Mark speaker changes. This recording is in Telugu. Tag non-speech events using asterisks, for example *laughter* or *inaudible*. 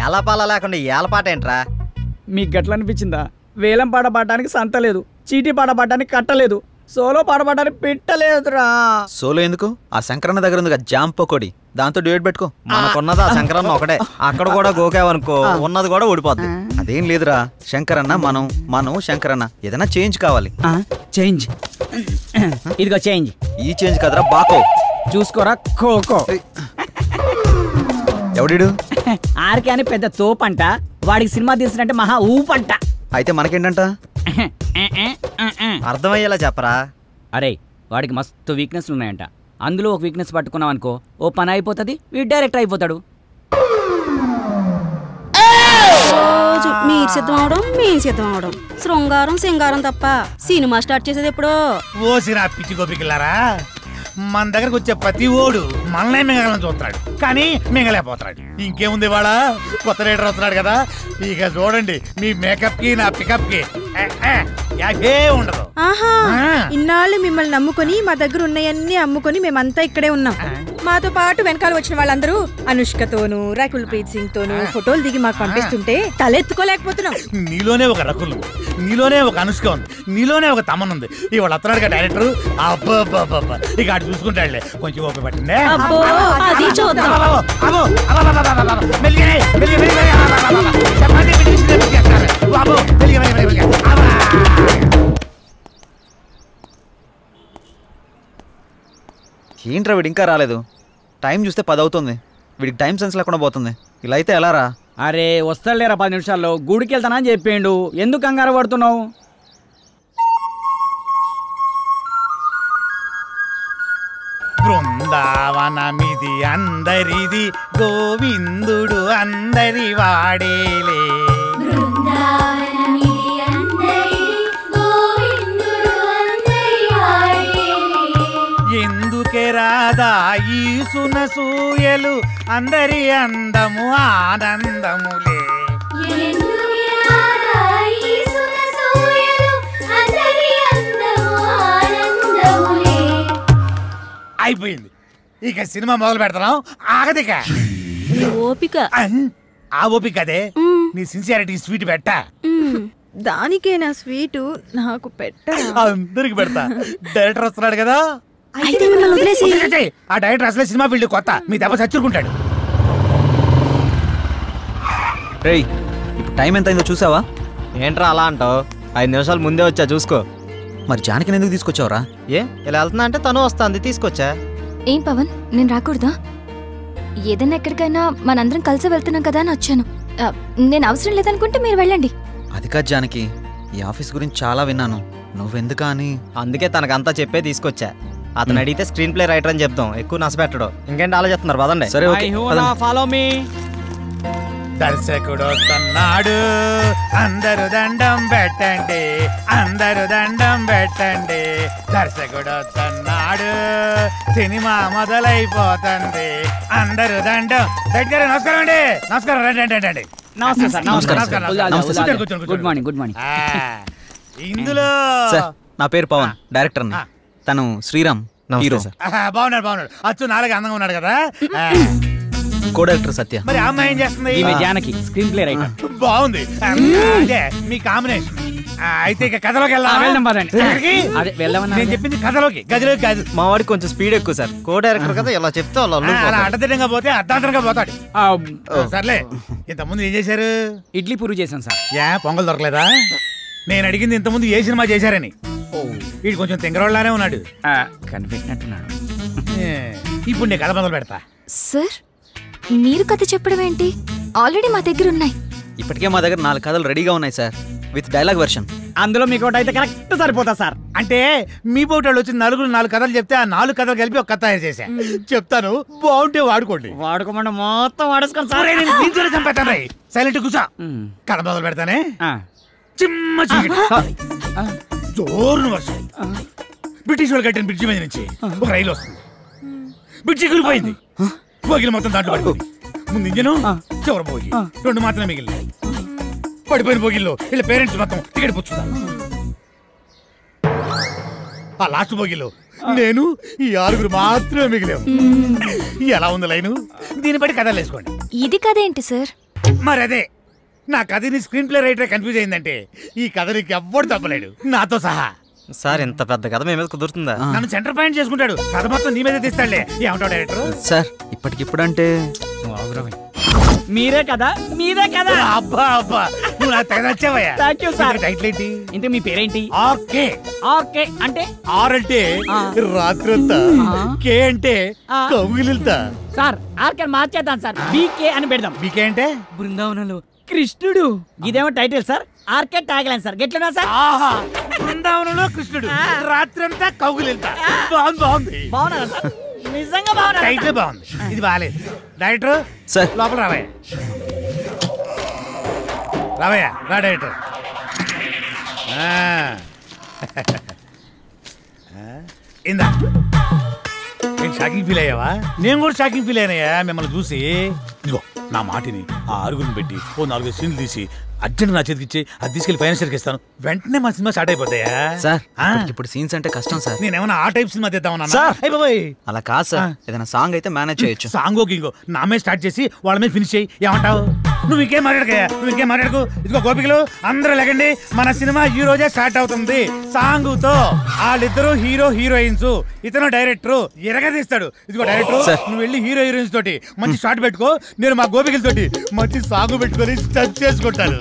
Speaker 1: ఏలపాల లేకుండా ఏలపాట ఏంట్రా?
Speaker 2: మీకు గట్ల అనిపించిందా వేలం పాట పాడడానికి సంత లేదు చీటీ పాట పాడడానికి కట్టలేదు సోలో పాట పాడడానికి పెట్టలేదురా
Speaker 3: సోలో ఎందుకు? ఆ శంకరన్న దగ్గర ఉంది జామ్ పకోడి దాంతో డ్యూట్ పెట్టుకో.
Speaker 1: మనకున్నది ఆ శంకరన్న ఒకటే. అక్కడ కూడా గోకావనుకో ఉన్నది కూడా ఊడిపోద్ది.
Speaker 3: అదేం లేదురా. శంకరన్న మనం మనం శంకరన్న. ఏదైనా చేంజ్ కావాలి.
Speaker 2: చేంజ్. ఇదిగో చేంజ్.
Speaker 3: ఈ చేంజ్ కదరా బాకో.
Speaker 2: చూసుకోరా ఖోఖో.
Speaker 3: ఎవడిడు? *laughs*
Speaker 2: ఆర్కే అని పెద్ద తోపంట. వాడికి సినిమా తీసినట్టే మహా ఊపంట.
Speaker 3: అయితే మనకేంటంట? *laughs*
Speaker 1: అర్థమయ్యేలా చెప్పరా?
Speaker 2: అరే వాడికి మస్తు వీక్నెస్లు ఉన్నాయంట. అందులో ఒక వీక్నెస్ పట్టుకున్నాం అనుకో ఓ పని అయిపోతుంది వీడు డైరెక్ట్ అయిపోతాడు.
Speaker 4: రోజు మీరు సిద్ధం అవడం మేము సిద్ధం అవడం శృంగారం సింగారం తప్ప సినిమా స్టార్ట్ చేసేది ఎప్పుడో?
Speaker 5: ఓసిరా పిచ్చి గోపికలారా మన దగ్గరకు వచ్చే ప్రతి ఓడు మనలే మింగలని చూస్తున్నాడు కానీ మింగలేకపోతున్నాడు ఇంకేముంది వాడ కొత్త రేటర్ వస్తున్నాడు కదా. ఇక చూడండి మీ మేకప్కి నా పికప్కి. యాభే ఉండదు
Speaker 6: ఆహా. ఇన్నాళ్ళు మిమ్మల్ని నమ్ముకొని మా దగ్గర ఉన్నాయన్నీ అమ్ముకొని మేమంతా ఇక్కడే ఉన్నాం మాతో పాటు వెనకాల వచ్చిన వాళ్ళందరూ అనుష్కతోను రాకుల్ ప్రీత్ సింగ్ తోను ఫోటోలు దిగి మాకు పంపిస్తుంటే తలెత్తుకోలేకపోతున్నాం
Speaker 5: నీలోనే ఒక రకులు నీలోనే ఒక అనుష్క ఉంది నీలోనే ఒక తమన్ ఉంది ఇవాళ కదా డైరెక్టర్ అబ్బా ఇక అటు చూసుకుంటాడులే కొంచెం ఓపిక పట్టిందే
Speaker 4: అబ్బో అది చూద్దాం
Speaker 3: ఏంట్రా వీడు ఇంకా రాలేదు? టైం చూస్తే పది అవుతుంది. వీడికి టైం సెన్స్ లేకుండా పోతుంది. ఇలా అయితే ఎలా రా?
Speaker 2: అరే వస్తాడులేరా పది నిమిషాల్లో? గుడికి వెళ్తానని చెప్పిండు ఎందుకు కంగారు పడుతున్నావు?
Speaker 5: బృందావనమిది అందరిది గోవిందుడు అందరి వాడేలే ఎందుకే రాదా ఈ సునసూయలు అందరి అందము ఆనందములే. అయిపోయింది. ఇక సినిమా మొదలు పెడతాం ఆగదిక.
Speaker 4: ఓపిక.
Speaker 5: ఆ ఓపిక అదే. నీ సిన్సియారిటీ స్వీట్ పెట్టా.
Speaker 6: దానికే నా స్వీటు నాకు పెట్టరా
Speaker 5: అందరికి పెడతా. డైరెక్టర్ వస్తున్నాడు కదా. ఆ డైరెక్టర్ అసలే సినిమా ఫీల్డ్ కొత్త. మీ దెబ్బ చచ్చుకుంటాడు.
Speaker 3: రేయ్ ఇప్పుడు టైం ఎంత అయిందో చూసావా?
Speaker 1: ఏంట్రా అలా అంటావు? ఐదు నిమిషాలు ముందే వచ్చా చూసుకో.
Speaker 3: మరి జానకిని ఎందుకు తీసుకొచ్చావురా?
Speaker 1: ఏ ఇలా వెళ్తున్నా అంటే తను వస్తుంది తీసుకొచ్చా?
Speaker 7: ఏం పవన్ నేను రాకూడదా? ఏదైనా ఎక్కడికైనా మనందరం కలిసి వెళ్తున్నాం కదా అని వచ్చాను. నేను అవసరం లేదనుకుంటే మీరు వెళ్ళండి.
Speaker 3: అది కాదు జానకి ఈ ఆఫీస్ గురించి చాలా విన్నాను. నువ్వెందుకా అని?
Speaker 1: అందుకే తనకంతా చెప్పే తీసుకొచ్చా. అతను అడిగితే స్క్రీన్ ప్లే రైటర్ అని చెప్తాం ఎక్కువ నష్టపెట్టడు ఇంకేంటి ఆలోచిస్తున్నారు? పదండి.
Speaker 3: సరే.
Speaker 2: ఫాలో మీ
Speaker 5: దర్శకుడు వస్తున్నాడు. అందరు దండం పెట్టండి. అందరు దండం పెట్టండి. దర్శకుడు వస్తున్నాడు. సినిమా మొదలైపోతుంది. అందరు దండం. దగ్గర నమస్కారం అండి. నమస్కారం రండి రండి రండి.
Speaker 2: నమస్కారం గుడ్ మార్నింగ్ గుడ్ మార్నింగ్.
Speaker 5: ఇందులో
Speaker 3: నా పేరు పవన్ డైరెక్టర్ని.
Speaker 5: ఆ.
Speaker 3: తను శ్రీరామ్ హీరో.
Speaker 5: బాగున్నాడు బాగున్నాడు. అచ్చు నాలుగు అందంగా ఉన్నాడు కదా. ఆ,
Speaker 3: కో డైరెక్టర్ సత్య.
Speaker 5: మరి ఆ అమ్మాయి ఏం చేస్తుంది?
Speaker 2: ఈమె జానకి స్క్రీన్ ప్లే రైటర్.
Speaker 5: బాగుంది. అదే మీ కాంబినేషన్. అయితే ఇక కథలోకి వెళ్దాం
Speaker 2: వెళ్దాం పదండి.
Speaker 5: ఎక్కడికి?
Speaker 2: అదే వెళ్దామన్నా
Speaker 5: నేను చెప్పింది కథలోకి గదిలోకి కాదు.
Speaker 1: మా వాడికి కొంచెం స్పీడ్ ఎక్కువ సార్. కో డైరెక్టర్ కదా ఇలా చెప్తే
Speaker 5: అలా పోతే అర్ధాంతరంగా పోతాడు. సర్లే. ఇంతకుముందు ఏం చేశారు?
Speaker 2: ఇడ్లీ పూరి చేశాను సార్.
Speaker 5: యా పొంగల్ దొరకలేదా? నేను అడిగింది ఇంతకుముందు ఏ సినిమా చేశారని. వీడు కొంచెం తింగరోళ్ళనే ఉన్నాడు.
Speaker 2: ఆ, కనిపెట్టినట్టున్నాడు. *laughs*
Speaker 5: ఇప్పుడు నేను కథ మొదలు పెడతా.
Speaker 7: సార్ మీరు కథ చెప్పడం ఏంటి? ఆల్రెడీ మా దగ్గర ఉన్నాయి.
Speaker 3: ఇప్పటికే మా దగ్గర నాలుగు కథలు రెడీగా ఉన్నాయి సార్. With dialogue version.
Speaker 2: అందులో మీకు ఒకటి అయితే కరెక్ట్ సరిపోతా సార్.
Speaker 5: అంటే మీ పోటీ వచ్చి నలుగురు నాలుగు కథలు చెప్తే ఆ నాలుగు కథలు కలిపి ఒక కథ తయారు చేశా. చెప్తాను బాగుంటే వాడుకోండి.
Speaker 2: వాడుకోమంటే మొత్తం వాడేసుకొని సార్.
Speaker 5: నేను దీంతోనే చంపేస్తాను రేయ్. సైలెంట్ కూసా. కథ మొదలు పెడతానే. చిమ్మ జోరున వర్షం బ్రిటిష్ వాళ్ళు కట్టిన బ్రిడ్జి మీద నుంచి ఒక రైలు వస్తుంది. బ్రిడ్జి కూలిపోయింది. బోగిలు మొత్తం దాంట్లో పడిపోయింది ముందు ఇంజను చివరి బోగి రెండు మాత్రమే మిగిలినాయి. పడిపోయిన బోగిల్లో వీళ్ళ పేరెంట్స్ మొత్తం టికెట్ పుచ్చుతారు ఆ లాస్ట్ బోగిలో నేను ఈ ఆరుగురు మాత్రమే మిగిలాము. ఎలా ఉంది లైను? దీన్ని బట్టి కథలు వేసుకోండి.
Speaker 7: ఇది కథ ఏంటి సార్?
Speaker 5: మరి అదే. నా కథని స్క్రీన్ ప్లే రైటర్ కన్ఫ్యూజ్ అయిందంటే ఈ కథ నీకు ఎవ్వడు తప్పలేడు. నాతో సహా.
Speaker 1: సార్ ఇంత పెద్ద కథ మీ మీద కుదురుతుందా?
Speaker 5: నన్ను సెంటర్ పాయింట్ చేసుకుంటాడు. కథ మొత్తం నీ మీదే తీస్తాడులే. ఏమంటావు డైరెక్టర్
Speaker 3: సార్ ఇప్పటికిప్పుడు అంటే
Speaker 2: మీరే కదా? మీరే కదా?
Speaker 5: అబ్బా అబ్బా. నువ్వు నాకు తెగ నచ్చావయ్యా.
Speaker 2: Thank you, sir.
Speaker 5: టైటిల్ ఏంటి?
Speaker 2: ఇంత మీ పేరేంటి?
Speaker 5: ఓకే
Speaker 2: ఓకే అంటే?
Speaker 5: ఆర్ అంటే
Speaker 2: ఆ.
Speaker 5: రాత్రంతా. కే అంటే
Speaker 2: సార్ ఆర్కే మార్చేద్దాం సార్. బీకే అని పెడదాం.
Speaker 5: బీకే అంటే?
Speaker 2: బృందావనంలో కృష్ణుడు. ఇదేమో title sir? RK tagline sir. గెట్లనా sir?
Speaker 5: ఆహా బృందావనంలో కృష్ణుడు. రాత్రంతా కౌగిలిల్తా బాగుంది బాగుంది.
Speaker 2: బాగున్నారా సార్? నిజంగా బాగున్నారా
Speaker 5: టైటిల్ బాగుంది. ఇది బాగాలేదు. Director
Speaker 3: sir.
Speaker 5: లోపల రావయ్య. రావయ్య రా డైరెక్టర్ *laughs* ఇందా. నేను షాకింగ్ ఫీల్ అయ్యావా? నేను కూడా షాకింగ్ ఫీల్ అయ్యానయ్యా మిమ్మల్ని చూసి? నా మాటిని ఆ ఆరుగురిని పెట్టి ఓ నాలుగు సీన్లు తీసి అర్జెంట్ నా చేతికి ఇచ్చి అది తీసుకెళ్ళి ఫైనాన్షియల్కి ఇస్తాను. వెంటనే మా సినిమా స్టార్ట్ అయిపోతాయా?
Speaker 3: సార్. ఇప్పుడు సీన్స్ అంటే కష్టం సార్.
Speaker 5: నేనేమన్నా ఆ టైప్ సినిమా తెద్దామన్నా
Speaker 3: సార్.
Speaker 5: అయిపోయి
Speaker 3: అలా కాదు సార్. ఏదైనా సాంగ్ అయితే మేనేజ్ చేయొచ్చు.
Speaker 5: సాంగో గింగో నా మీద స్టార్ట్ చేసి వాళ్ళ మీద ఫినిష్ చేయి. ఏమంటావు? నువ్వు ఇంకేం మాట్లాడకయ్యా నువ్వు ఇంకేం మాట్లాడకు? ఇదిగో గోపికలు అందరూ లేకండి. మన సినిమా ఈ రోజే స్టార్ట్ అవుతుంది. సాంగుతో వాళ్ళిద్దరూ హీరో హీరోయిన్స్. ఇతను డైరెక్టర్ ఎరగదీస్తాడు. ఇదిగో డైరెక్టర్. నువ్వు వెళ్ళి హీరో హీరోయిన్స్ తోటి మంచి షాట్ పెట్టుకో. నేను మా గోపికల తోటి మంచి సాంగ్ పెట్టుకొని టచ్ చేసుకుంటాను!